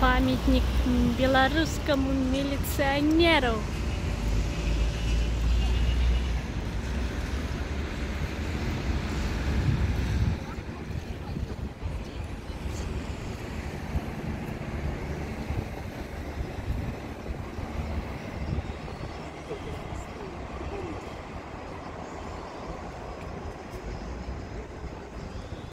памятник белорусскому милиционеру.